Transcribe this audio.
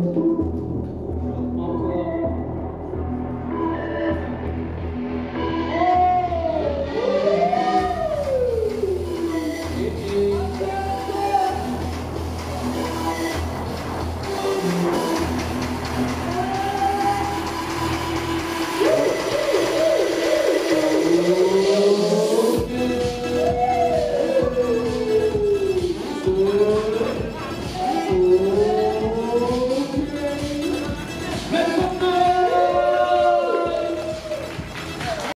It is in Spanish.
por